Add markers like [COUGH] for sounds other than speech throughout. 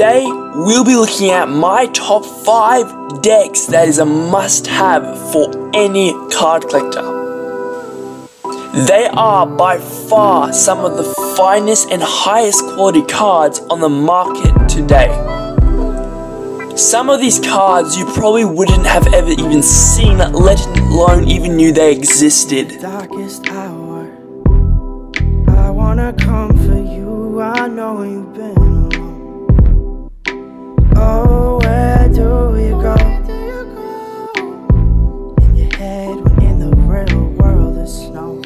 Today, we'll be looking at my top 5 decks that is a must have for any card collector. They are by far some of the finest and highest quality cards on the market today. Some of these cards you probably wouldn't have ever even seen, let alone even knew they existed. Darkest hour, I wanna come for you, I know you've been do you go? In your head in the real world snow.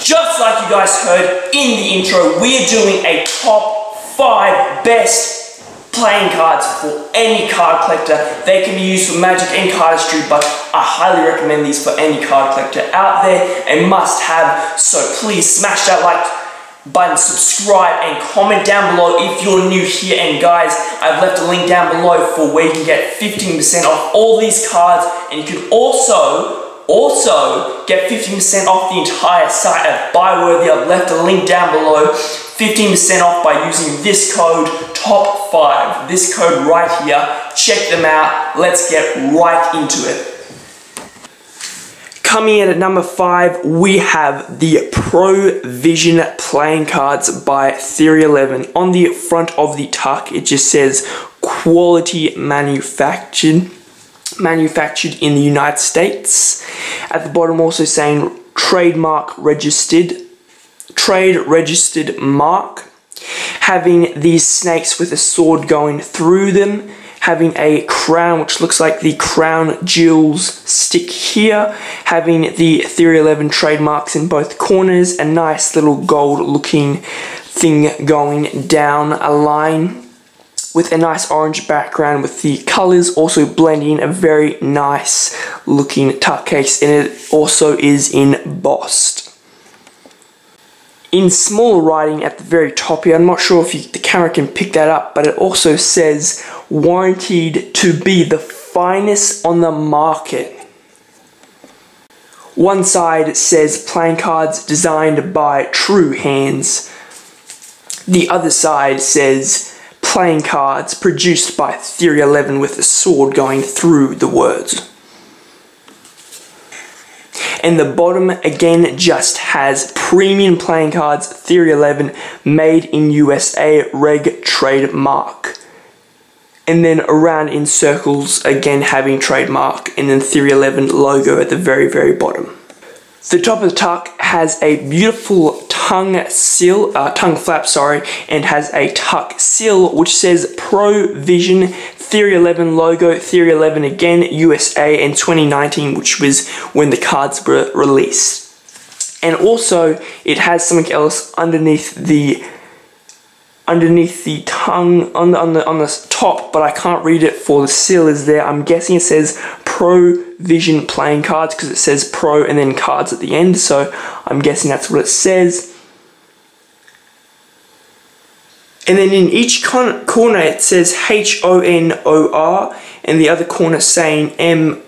Just like you guys heard in the intro, we are doing a top five best playing cards for any card collector. They can be used for Magic and Cardistry, but I highly recommend these for any card collector out there. A must have, so please smash that like button, subscribe, and comment down below if you're new here. And guys, I've left a link down below for where you can get 15% off all these cards, and you can also also get 15% off the entire site at Buyworthy. I've left a link down below. 15% off by using this code TOP5. This code right here. Check them out. Let's get right into it. Coming in at number five, we have the Pro Vision playing cards by Theory 11. On the front of the tuck, it just says quality manufactured manufactured in the United States. At the bottom also saying trademark registered trade registered mark having these snakes with a sword going through them having a crown which looks like the crown jewels stick here, having the Theory 11 trademarks in both corners, a nice little gold looking thing going down a line with a nice orange background with the colors also blending a very nice looking tuck case and it also is embossed. In small writing at the very top here, I'm not sure if you, the camera can pick that up, but it also says warranted to be the finest on the market. One side says playing cards designed by True Hands. The other side says playing cards produced by Theory 11 with a sword going through the words. And the bottom again just has premium playing cards Theory 11 made in USA reg trademark and then around in circles again having trademark and then Theory 11 logo at the very very bottom. The top of the tuck has a beautiful tongue seal, uh, tongue flap, sorry, and has a tuck seal which says Pro Vision Theory 11 logo, Theory 11 again, USA, and 2019, which was when the cards were released. And also, it has something else underneath the underneath the tongue on the, on the on the top, but I can't read it for the seal is there. I'm guessing it says Pro Vision playing cards because it says Pro and then cards at the end. So I'm guessing that's what it says. And then in each corner it says H-O-N-O-R and the other corner saying M-E-R-I-T,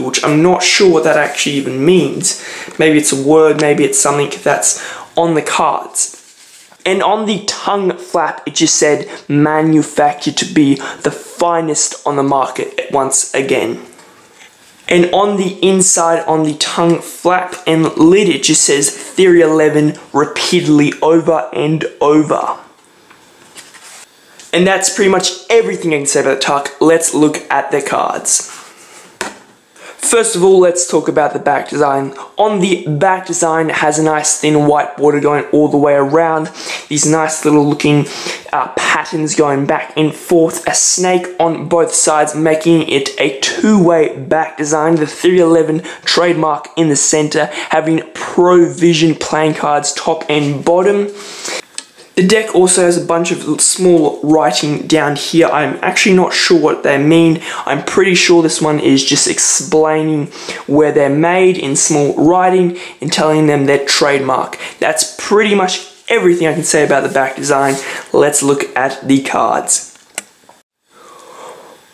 which I'm not sure what that actually even means. Maybe it's a word, maybe it's something that's on the cards. And on the tongue flap, it just said manufactured to be the finest on the market once again. And on the inside, on the tongue flap and lid, it just says Theory 11 repeatedly over and over. And that's pretty much everything I can say about the tuck. Let's look at the cards. First of all, let's talk about the back design. On the back design, it has a nice thin white border going all the way around. These nice little looking uh, patterns going back and forth. A snake on both sides, making it a two-way back design. The Theory 11 trademark in the center, having Pro Vision playing cards top and bottom. The deck also has a bunch of small writing down here. I'm actually not sure what they mean. I'm pretty sure this one is just explaining where they're made in small writing and telling them their trademark. That's pretty much everything I can say about the back design. Let's look at the cards.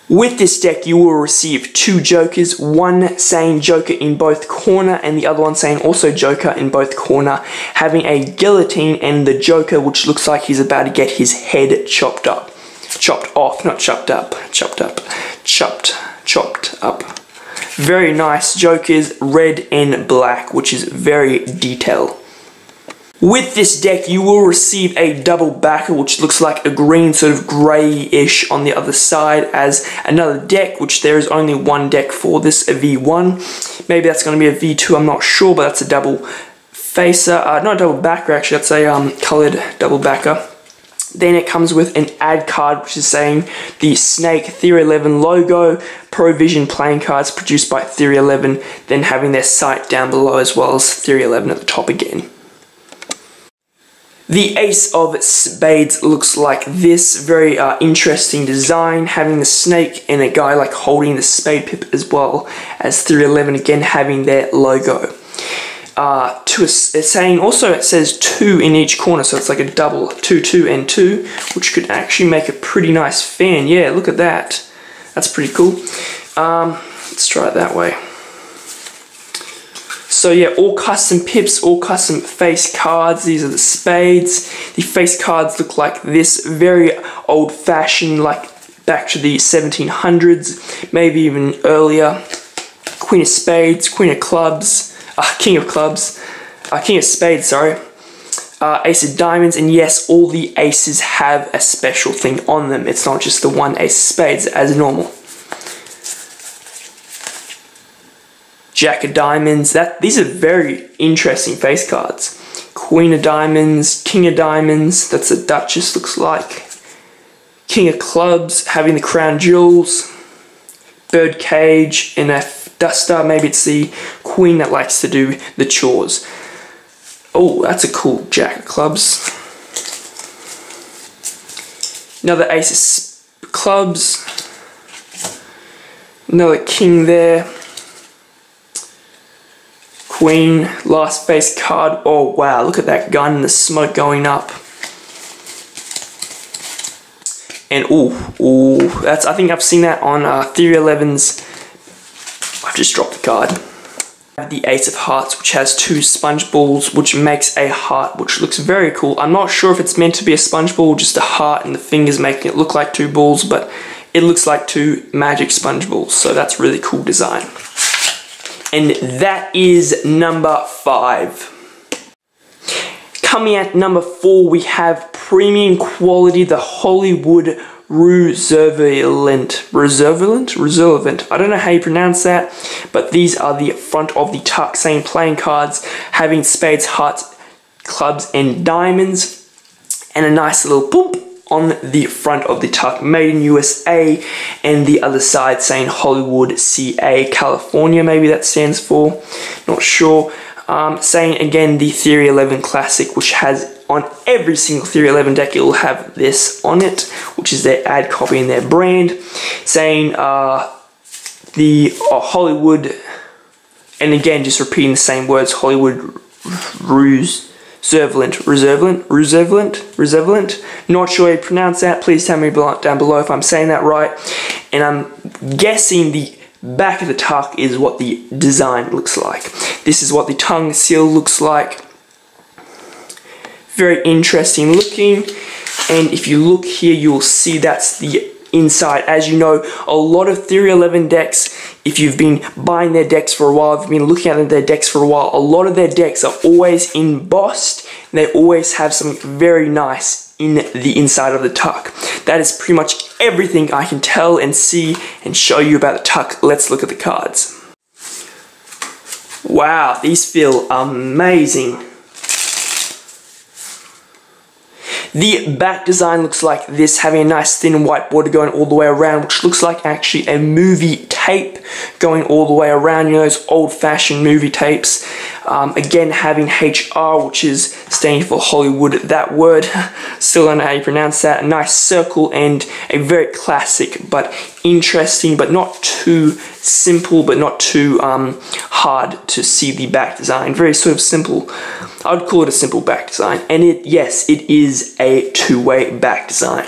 With this deck, you will receive two Jokers, one saying Joker in both corner and the other one saying also Joker in both corner, having a guillotine and the Joker which looks like he's about to get his head chopped up. Chopped off, not chopped up, chopped up, chopped, chopped up. Very nice Jokers, red and black, which is very detailed. With this deck, you will receive a double backer, which looks like a green sort of greyish on the other side as another deck, which there is only one deck for this, a V1. Maybe that's going to be a V2, I'm not sure, but that's a double facer, uh, not a double backer actually, that's a um, coloured double backer. Then it comes with an ad card, which is saying the Snake Theory 11 logo, Provision playing cards produced by Theory 11, then having their site down below as well as Theory 11 at the top again. The Ace of Spades looks like this, very uh, interesting design, having the snake and a guy like holding the spade pip as well as Theory 11 again having their logo. Uh, to a, saying also it says two in each corner, so it's like a double, two, two, and two, which could actually make a pretty nice fan. Yeah, look at that. That's pretty cool. Um, let's try it that way. So yeah, all custom pips, all custom face cards. These are the spades. The face cards look like this, very old fashioned, like back to the 1700s, maybe even earlier. Queen of spades, queen of clubs, [LAUGHS] uh, king of clubs, uh, king of spades, sorry. Uh, ace of diamonds, and yes, all the aces have a special thing on them. It's not just the one ace of spades as normal. Jack of Diamonds. That These are very interesting face cards. Queen of Diamonds, King of Diamonds, that's a Duchess looks like. King of Clubs, having the Crown Jewels. Bird Cage in a duster, maybe it's the Queen that likes to do the chores. Oh, that's a cool Jack of Clubs. Another Ace of Clubs. Another King there. Queen, last face card. Oh wow, look at that gun, the smoke going up. And oh, oh, that's I think I've seen that on uh, Theory 11's. I've just dropped the card. The Ace of Hearts, which has two sponge balls, which makes a heart, which looks very cool. I'm not sure if it's meant to be a sponge ball, just a heart, and the fingers making it look like two balls, but it looks like two magic sponge balls, so that's really cool design and that is number five. Coming at number four, we have premium quality, the Hollywood Reservilent. Reservilent? Reservilent. I don't know how you pronounce that, but these are the front of the tuck, playing cards, having spades, hearts, clubs, and diamonds, and a nice little boom on the front of the tuck made in USA and the other side saying Hollywood CA California maybe that stands for not sure. Um, saying again the Theory 11 Classic which has on every single Theory 11 deck it will have this on it which is their ad copy and their brand. Saying uh, the uh, Hollywood and again just repeating the same words Hollywood Ruse Reservelant, Reservelant, Reservelant, Reservelant. Not sure how you pronounce that. Please tell me down below if I'm saying that right. And I'm guessing the back of the tuck is what the design looks like. This is what the tongue seal looks like. Very interesting looking. And if you look here, you will see that's the inside. As you know, a lot of Theory 11 decks, if you've been buying their decks for a while, if you've been looking at their decks for a while, a lot of their decks are always embossed. And they always have something very nice in the inside of the tuck. That is pretty much everything I can tell and see and show you about the tuck. Let's look at the cards. Wow, these feel amazing. The back design looks like this, having a nice thin white border going all the way around, which looks like actually a movie tape going all the way around, you know, those old-fashioned movie tapes. Um, again, having HR, which is standing for Hollywood, that word, [LAUGHS] still don't know how you pronounce that, a nice circle and a very classic but interesting, but not too simple, but not too um, hard to see the back design. Very sort of simple. I would call it a simple back design. And it, yes, it is a two-way back design.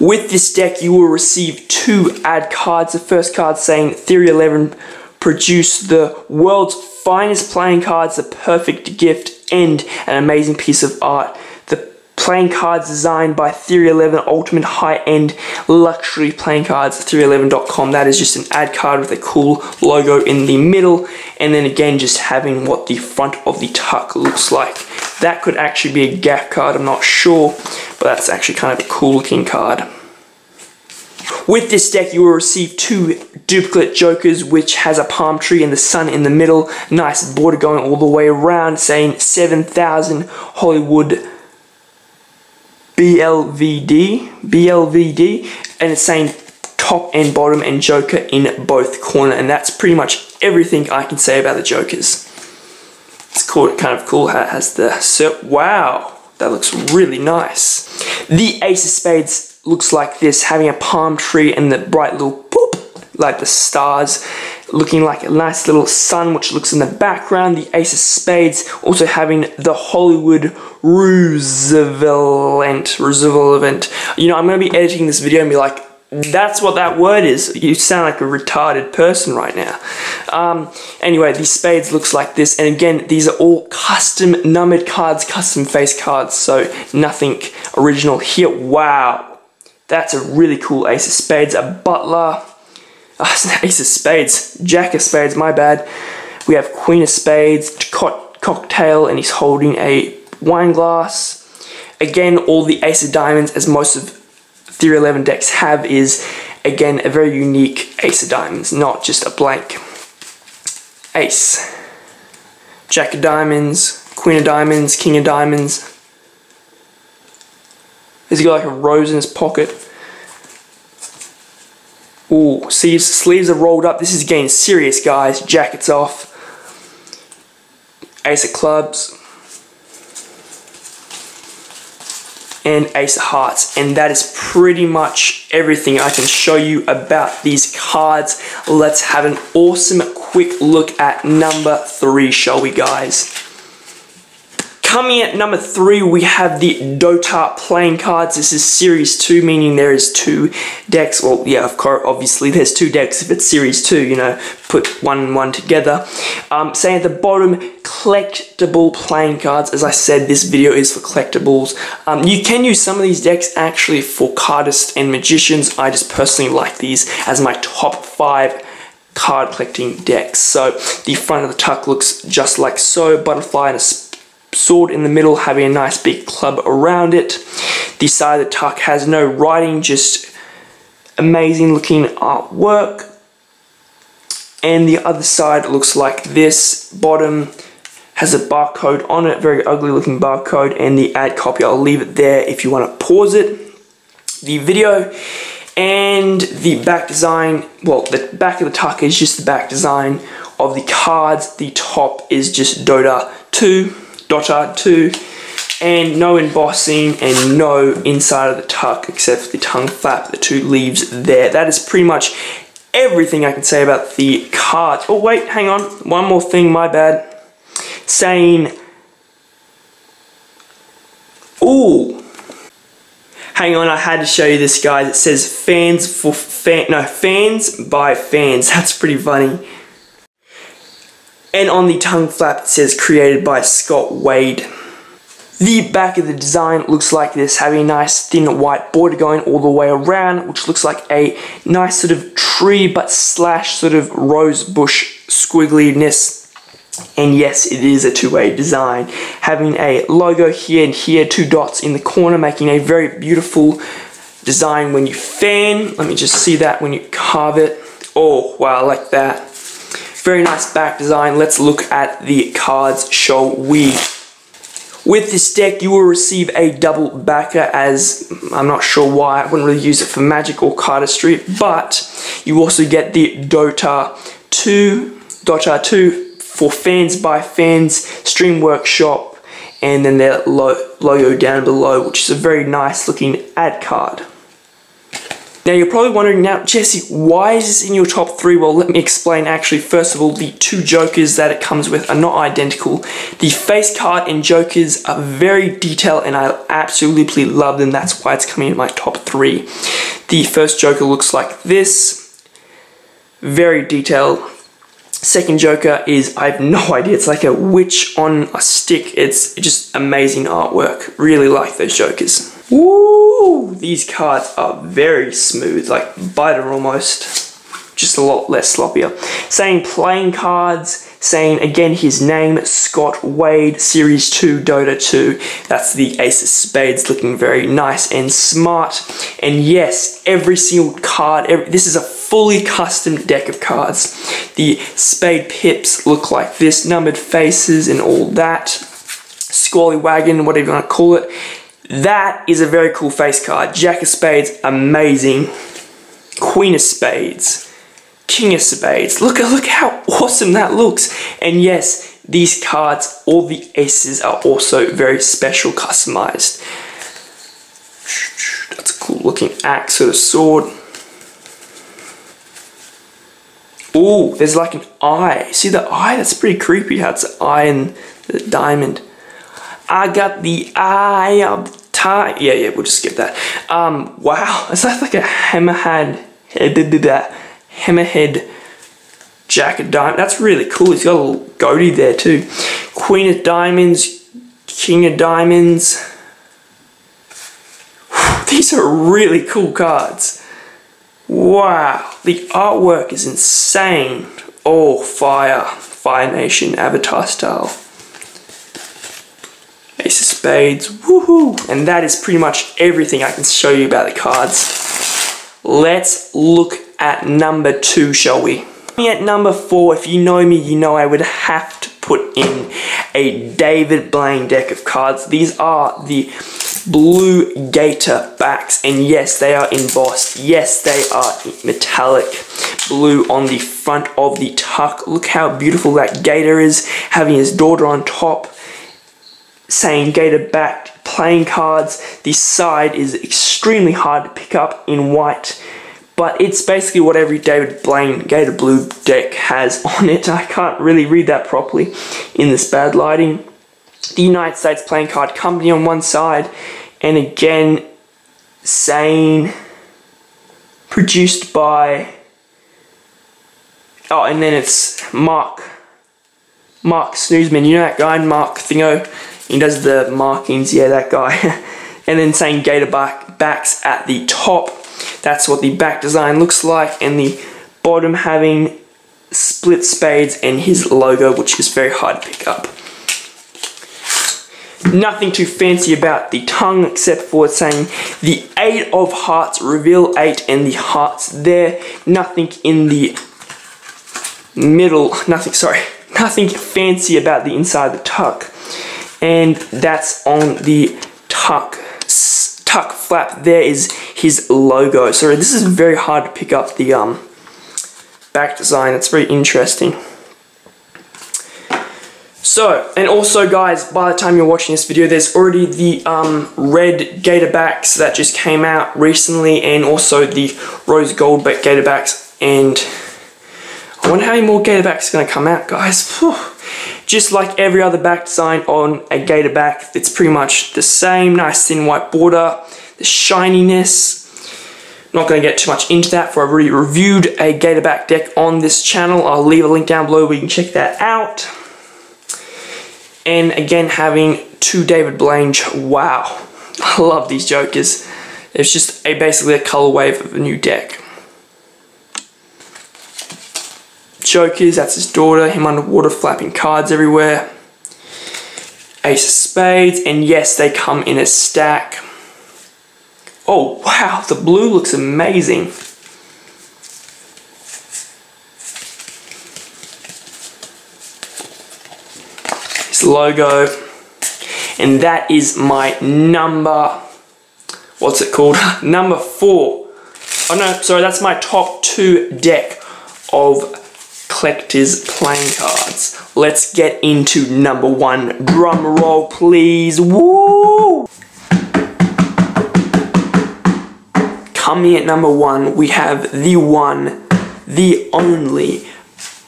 With this deck, you will receive two ad cards. The first card saying Theory 11 produce the world's finest playing cards, the perfect gift, and an amazing piece of art. The playing cards designed by Theory 11 Ultimate High-End Luxury Playing Cards, Theory11.com. That is just an ad card with a cool logo in the middle, and then again just having what the front of the tuck looks like. That could actually be a gap card, I'm not sure, but that's actually kind of a cool looking card. With this deck, you will receive two duplicate jokers, which has a palm tree and the sun in the middle. Nice border going all the way around, saying 7000 Hollywood BLVD, BLVD, and it's saying top and bottom and joker in both corner, and that's pretty much everything I can say about the jokers. It's cool, kind of cool how it has the, wow, that looks really nice. The Ace of Spades looks like this, having a palm tree and the bright little boop, like the stars, looking like a nice little sun, which looks in the background. The Ace of Spades also having the Hollywood Roosevelt, Roosevelt. You know, I'm to be editing this video and be like, that's what that word is. You sound like a retarded person right now. Um, anyway, these spades looks like this. And again, these are all custom numbered cards, custom face cards. So nothing original here. Wow. That's a really cool ace of spades. A butler. [LAUGHS] Ace of spades. Jack of spades, my bad. We have queen of spades, co cocktail, and he's holding a wine glass. Again, all the ace of diamonds, as most of Theory 11 decks have, is again a very unique ace of diamonds, not just a blank ace. Jack of diamonds, queen of diamonds, king of diamonds, has he got like a rose in his pocket? Ooh, sleeves, sleeves are rolled up. This is getting serious, guys. Jackets off. Ace of clubs. And Ace of Hearts. And that is pretty much everything I can show you about these cards. Let's have an awesome quick look at number three, shall we, guys? Coming at number three, we have the Dota playing cards. This is series two, meaning there is two decks. Well, yeah, of course, obviously there's two decks if it's series two, you know, put one and one together. Um, saying at the bottom, collectible playing cards. As I said, this video is for collectibles. Um, you can use some of these decks actually for cardists and magicians. I just personally like these as my top five card collecting decks. So the front of the tuck looks just like so, butterfly and a sword in the middle having a nice big club around it. The side of the tuck has no writing, just amazing looking artwork. And the other side looks like this. Bottom has a barcode on it, very ugly looking barcode, and the ad copy. I'll leave it there if you want to pause it. The video and the back design, well, the back of the tuck is just the back design of the cards. The top is just Dota 2 Dota 2 and no embossing and no inside of the tuck except for the tongue flap, the two leaves there. That is pretty much everything I can say about the cards. Oh wait, hang on, one more thing, my bad. Saying, ooh, hang on, I had to show you this guys. It says fans for fan, no, fans by fans. [LAUGHS] That's pretty funny. And on the tongue flap it says created by Scott Wade. The back of the design looks like this, having a nice thin white border going all the way around, which looks like a nice sort of tree but slash sort of rose bush squiggliness. And yes, it is a two-way design, having a logo here and here, two dots in the corner, making a very beautiful design when you fan. Let me just see that when you carve it. Oh, wow, like that. Very nice back design. Let's look at the cards, shall we? With this deck, you will receive a double backer as I'm not sure why, I wouldn't really use it for magic or cardistry, but you also get the Dota 2, Dota 2 for fans by fans, Steam Workshop, and then their logo down below, which is a very nice looking ad card. Now you're probably wondering now, Jesse, why is this in your top three? Well, let me explain actually. First of all, the two Jokers that it comes with are not identical. The face card and Jokers are very detailed and I absolutely love them. That's why it's coming in my top three. The first Joker looks like this. Very detailed. Second Joker is, I have no [LAUGHS] idea, it's like a witch on a stick. It's just amazing artwork. Really like those Jokers. Woo! These cards are very smooth, like butter almost. Just a lot less sloppier. Saying playing cards, saying again his name, Scott Wade, Series 2, Dota 2. That's the Ace of Spades looking very nice and smart. And yes, every single card, every, this is a fully custom deck of cards. The spade pips look like this, numbered faces and all that. Squally wagon, whatever you want to call it. That is a very cool face card. Jack of Spades, amazing. Queen of Spades. King of Spades. Look, look how awesome that looks. And yes, these cards, all the aces are also very special customized. That's a cool looking axe or a sword. Oh, there's like an eye. See the eye? That's pretty creepy how it's an eye and the diamond. I got the eye of the tie. Yeah, yeah, we'll just skip that. Um, wow, [LAUGHS] is that like a hammerhead, That hammerhead jack of diamond? That's really cool. He's got a little goatee there too. Queen of diamonds, king of diamonds. [SIGHS] These are really cool cards. Wow, the artwork is insane. Oh, fire. Fire Nation avatar style. Ace of Spades, woohoo! And that is pretty much everything I can show you about the cards. Let's look at number two, shall we? At number four, if you know me, you know I would have to put in a David Blaine deck of cards. These are the blue gator backs and yes they are embossed yes they are metallic blue on the front of the tuck look how beautiful that gator is having his daughter on top saying gator back playing cards. This side is extremely hard to pick up in white but it's basically what every David Blaine Gator Blue deck has [LAUGHS] on it. I can't really read that properly in this bad lighting. The United States Playing Card Company on one side, and again saying produced by oh and then it's Mark Mark Snoozman. You know that guy Mark Thingo he does the markings yeah that guy. [LAUGHS] And then saying gator back backs at the top. That's what the back design looks like. And the bottom having split spades and his logo which is very hard to pick up. Nothing too fancy about the tongue except for saying the eight of hearts, reveal eight and the hearts there. Nothing in the middle, nothing, sorry, [LAUGHS] nothing fancy about the inside the tuck. And that's on the tuck, tuck flap. There is his logo. Sorry, this is very hard to pick up the um, back design. It's very interesting. So, and also guys, by the time you're watching this video, there's already the um, red Gatorbacks that just came out recently, and also the rose gold Gatorbacks, and I wonder how many more Gatorbacks are going to come out, guys. Just like every other back design on a Gator back, it's pretty much the same, nice thin white border, the shininess, not going to get too much into that for I've already reviewed a Gator back deck on this channel. I'll leave a link down below where you can check that out. And again, having two David Blaine, wow, [LAUGHS] I love these Jokers. It's just a basically a color wave of a new deck. Jokers, that's his daughter, him underwater flapping cards everywhere. Ace of Spades, and yes, they come in a stack. Oh wow, the blue looks amazing. logo. And that is my number, what's it called? [LAUGHS] number four. Oh no, sorry, that's my top two deck of collector's playing cards. Let's get into number one. Drum roll, please. Woo! Coming at number one, we have the one, the only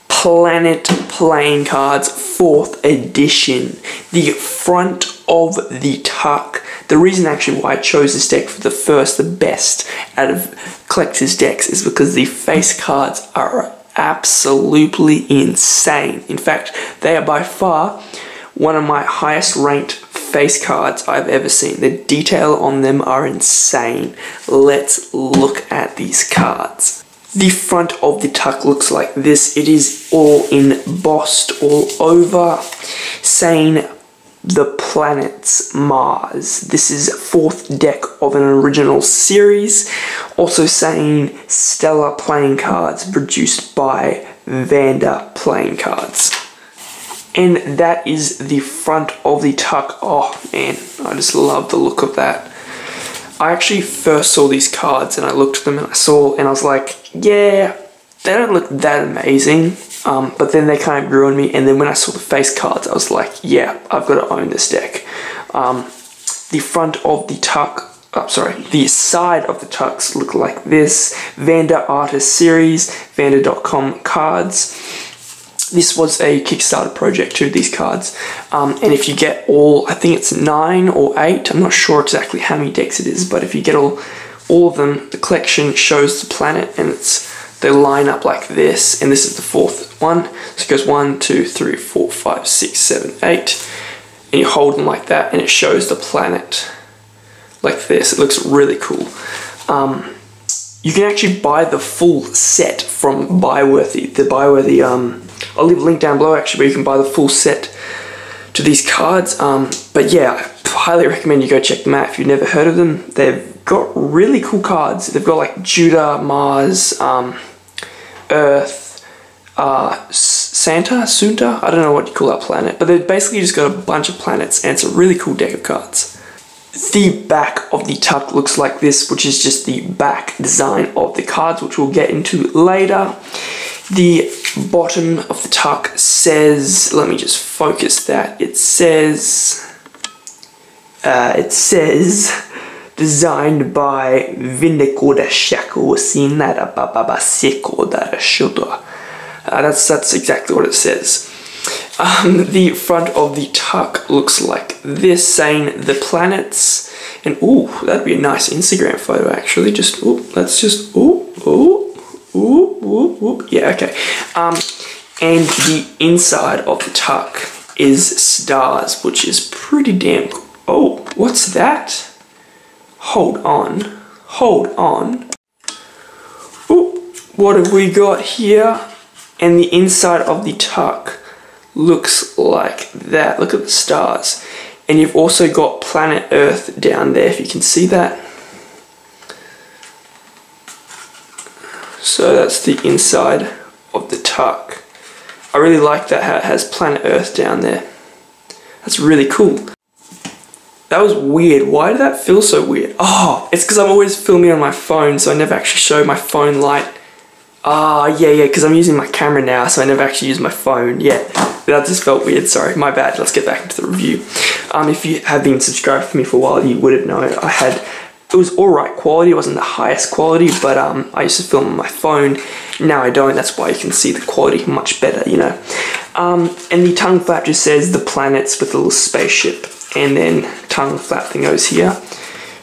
Planet Playing Cards 4th edition. The front of the tuck. The reason actually why I chose this deck for the first, the best out of collector's decks is because the face cards are absolutely insane. In fact, they are by far one of my highest ranked face cards I've ever seen. The detail on them are insane. Let's look at these cards. The front of the tuck looks like this. It is all embossed all over, saying the planets Mars. This is fourth deck of an original series. Also saying Stellar playing cards produced by Vanda playing cards. And that is the front of the tuck. Oh man, I just love the look of that. I actually first saw these cards and I looked at them and I saw and I was like, yeah, they don't look that amazing. Um, but then they kind of grew on me and then when I saw the face cards, I was like, yeah, I've got to own this deck. Um, the front of the tuck, oh, sorry, the side of the tucks look like this. Vanda Artist Series, Vanda.com cards this was a Kickstarter project too, these cards. Um, and if you get all, I think it's nine or eight, I'm not sure exactly how many decks it is, but if you get all, all of them, the collection shows the planet and it's, they line up like this, and this is the fourth one. So it goes one, two, three, four, five, six, seven, eight, and you hold them like that, and it shows the planet like this. It looks really cool. Um, you can actually buy the full set from Buyworthy, the Buyworthy um, I'll leave a link down below actually where you can buy the full set to these cards. Um, but yeah, I highly recommend you go check them out if you've never heard of them. They've got really cool cards. They've got like Judah, Mars, um, Earth, uh, Santa, Sunta, I don't know what you call that planet, but they've basically just got a bunch of planets and it's a really cool deck of cards. The back of the tuck looks like this, which is just the back design of the cards, which we'll get into later. The bottom of the tuck says, let me just focus that, it says, uh, it says, designed by Vindicoda Shako Sinara Baba Seko Darashudo. Uh, that's, that's exactly what it says. Um, the front of the tuck looks like this, saying the planets, and ooh, that'd be a nice Instagram photo actually. Just ooh, let's just ooh, ooh, Ooh, ooh, ooh. Yeah, okay. Um, and the inside of the tuck is stars, which is pretty damn cool. Oh, what's that? Hold on. Hold on. Ooh, what have we got here? And the inside of the tuck looks like that. Look at the stars. And you've also got planet Earth down there, if you can see that. So that's the inside of the tuck. I really like that how it has planet Earth down there. That's really cool. That was weird. Why did that feel so weird? Oh, it's because I'm always filming on my phone, so I never actually show my phone light. Ah, yeah, yeah, because I'm using my camera now, so I never actually use my phone. Yeah, that just felt weird. Sorry, my bad. Let's get back into the review. Um, if you have been subscribed for me for a while, you would have known I had it was alright quality, it wasn't the highest quality, but um, I used to film on my phone, now I don't, that's why you can see the quality much better, you know. Um, and the tongue flap just says the planets with a little spaceship, and then tongue flap thing goes here,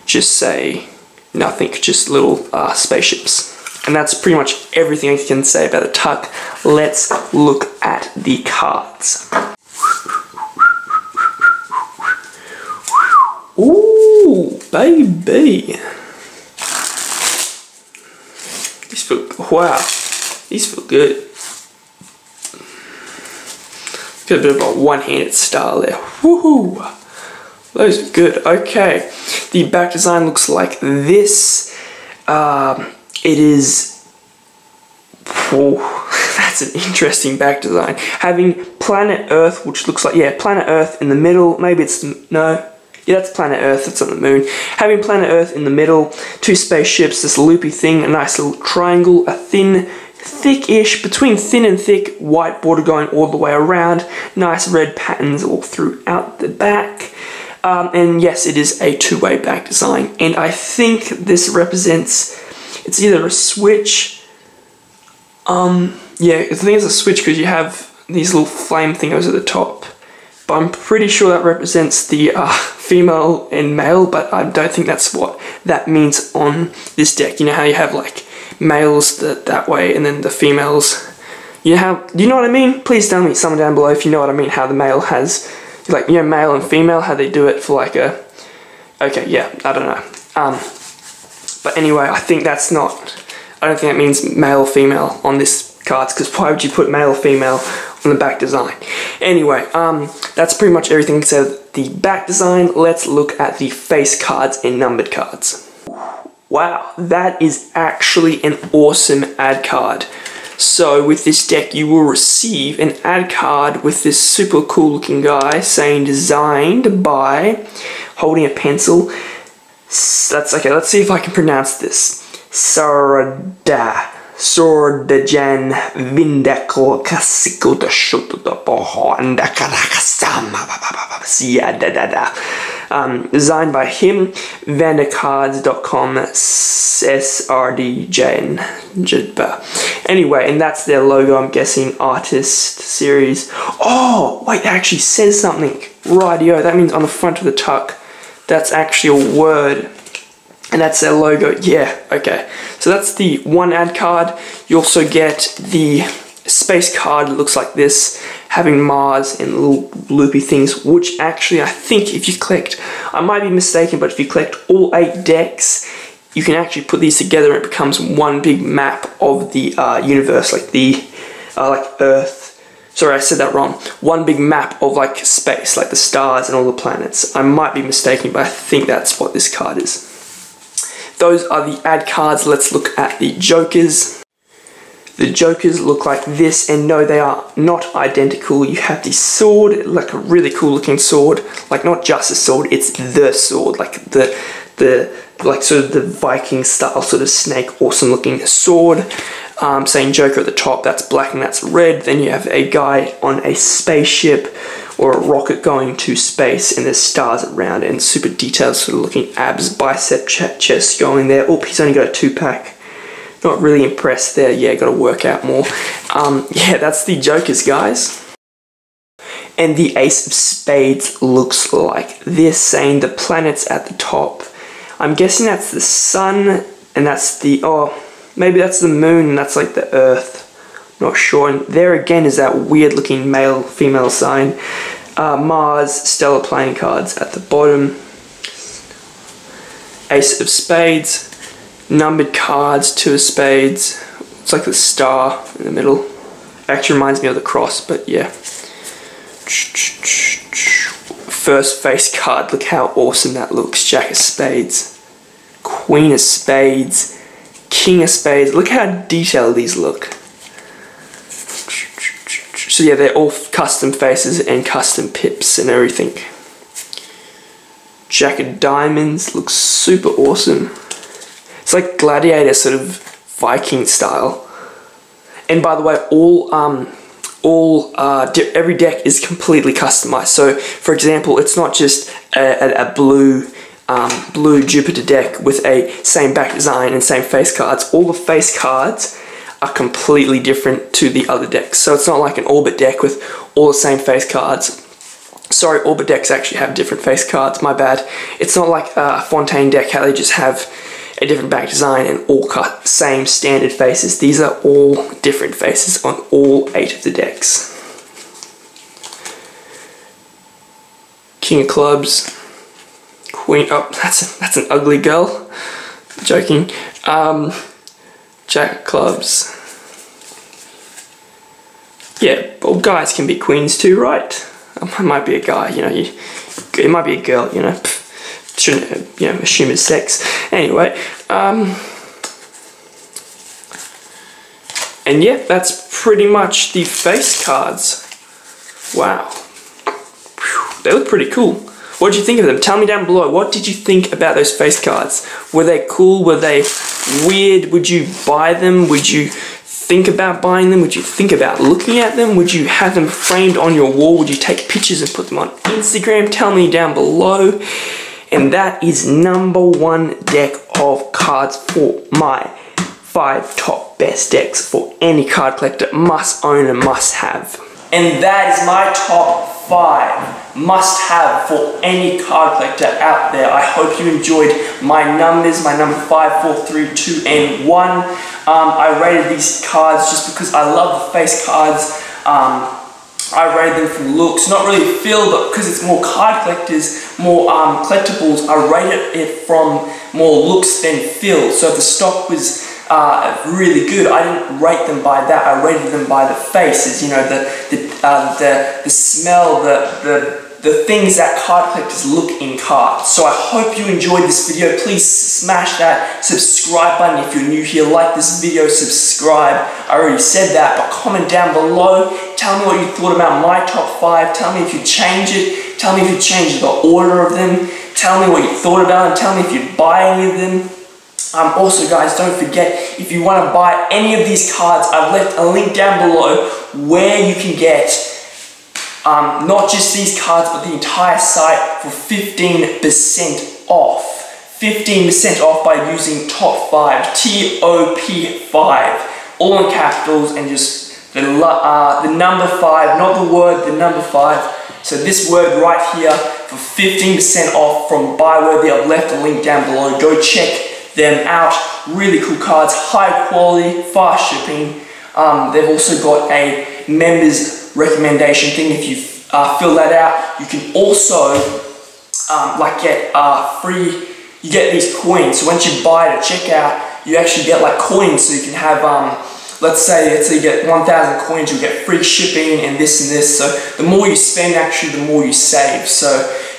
just say nothing, just little uh, spaceships. And that's pretty much everything I can say about the tuck. Let's look at the cards. Ooh, baby. These feel, wow, these feel good. Got a bit of a one-handed style there. Woohoo! Those are good. Okay, the back design looks like this. Um, it is. Oh, [LAUGHS] that's an interesting back design. Having planet Earth, which looks like yeah, planet Earth in the middle. Maybe it's no. Yeah, that's planet Earth, it's on the moon. Having planet Earth in the middle, two spaceships, this loopy thing, a nice little triangle, a thin, thick-ish, between thin and thick, white border going all the way around, nice red patterns all throughout the back. Um, and yes, it is a two-way back design, and I think this represents it's either a switch. Um, yeah, I think it's a switch because you have these little flame thingos at the top. But I'm pretty sure that represents the uh, [LAUGHS] female and male, but I don't think that's what that means on this deck. You know how you have like males that, that way and then the females. You know how you know what I mean? Please tell me someone down below if you know what I mean, how the male has, like, you know, male and female, how they do it for like a, okay, yeah, I don't know. Um, but anyway, I think that's not, I don't think that means male or female on this cards because why would you put male or female on the back design? Anyway, um, that's pretty much everything So the back design. Let's look at the face cards and numbered cards. Wow, that is actually an awesome ad card. So with this deck, you will receive an ad card with this super cool looking guy saying designed by, holding a pencil. That's okay, let's see if I can pronounce this. Sarada. Sordajan Vindako Kasiko da Shoto da Boho and Karakasama da da da. Um, designed by him, vandacards.com SRDJ Anyway, and that's their logo, I'm guessing, artist series. Oh, wait, that actually says something. Rightio, that means on the front of the tuck, that's actually a word and that's their logo. Yeah okay. So that's the one ad card. You also get the space card looks like this having Mars and little loopy things which actually I think if you collect I might be mistaken but if you collect all eight decks you can actually put these together and it becomes one big map of the uh, universe like the uh, like Earth. Sorry I said that wrong. One big map of like space like the stars and all the planets. I might be mistaken but I think that's what this card is those are the ad cards. Let's look at the Jokers. The Jokers look like this, and no, they are not identical. You have the sword, like a really cool looking sword, like not just a sword, it's the sword, like the, the, like sort of the Viking style sort of snake, awesome looking sword. Um, saying Joker at the top, that's black and that's red. Then you have a guy on a spaceship or a rocket going to space and there's stars around and super detailed sort of looking abs, bicep, chest going there. Oh, he's only got a two pack. Not really impressed there. Yeah, got to work out more. Um, [LAUGHS] yeah, that's the Jokers, guys. And the Ace of Spades looks like this, saying the planets at the top. I'm guessing that's the sun, and that's the, oh, maybe that's the moon, and that's like the earth. Not sure. And there again is that weird looking male female sign. Uh, Mars stellar playing cards at the bottom. Ace of Spades. Numbered cards, two of spades. It's like the star in the middle. Actually reminds me of the cross, but yeah. First face card, look how awesome that looks. Jack of Spades. Queen of Spades. King of Spades. Look how detailed these look. So yeah, they're all custom faces and custom pips and everything. Jack of Diamonds looks super awesome. It's like gladiator sort of Viking style. And by the way, all um, all uh, every deck is completely customized. So, for example, it's not just a, a, a blue um, blue Jupiter deck with a same back design and same face cards. All the face cards are completely different to the other decks. So it's not like an Orbit deck with all the same face cards. Sorry, Orbit decks actually have different face cards, my bad. It's not like a Fontaine deck how they just have a different back design and all cut same standard faces. These are all different faces on all eight of the decks. King of Clubs, Queen, oh, that's, that's an ugly girl. Joking. Um, Jack clubs. Yeah, well, guys can be queens too, right? I might be a guy, you know. You, it might be a girl, you know. Shouldn't you know assume it's sex. Anyway, um, and yeah, that's pretty much the face cards. Wow, they look pretty cool. What did you think of them? Tell me down below. What did you think about those face cards? Were they cool? Were they weird? Would you buy them? Would you think about buying them? Would you think about looking at them? Would you have them framed on your wall? Would you take pictures and put them on Instagram? Tell me down below. And that is number one deck of cards for my five top best decks for any card collector must own and must have. And that is my top five must have for any card collector out there. I hope you enjoyed my numbers, my number five, four, three, two, and one. Um, I rated these cards just because I love the face cards. Um, I rated them from looks, not really feel, but because it's more card collectors, more um, collectibles, I rated it from more looks than feel. So if the stock was really good. I didn't rate them by that. I rated them by the faces. You know, the the uh, the, the smell, the the the things that card collectors look in cards. So I hope you enjoyed this video. Please smash that subscribe button if you're new here. Like this video, subscribe. I already said that, but comment down below. Tell me what you thought about my top five. Tell me if you change it. Tell me if you change the order of them. Tell me what you thought about them. Tell me if you'd buy any of them. Um, also guys, don't forget, if you want to buy any of these cards, I've left a link down below where you can get um, not just these cards, but the entire site for 15% off. 15% off by using top 5, T-O-P-5, all in capitals and just the, uh, the number 5, not the word, the number 5. So this word right here for 15% off from Buyworthy. I've left a link down below. Go check them out. Really cool cards, high quality, fast shipping. Um, they've also got a members recommendation thing. If you uh, fill that out, you can also um, like get uh, free. You get these coins. So once you buy at checkout, you actually get like coins. So you can have um, let's say let's say you get 1,000 coins, you get free shipping and this and this. So the more you spend, actually, the more you save. So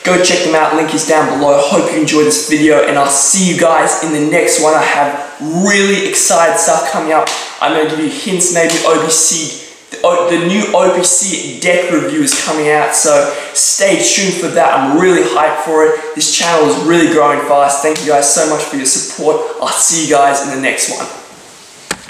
Go check them out, link is down below. Hope you enjoyed this video and I'll see you guys in the next one. I have really excited stuff coming up. I'm to give you hints, maybe OBC the new OBC deck review is coming out, so stay tuned for that. I'm really hyped for it. This channel is really growing fast. Thank you guys so much for your support. I'll see you guys in the next one.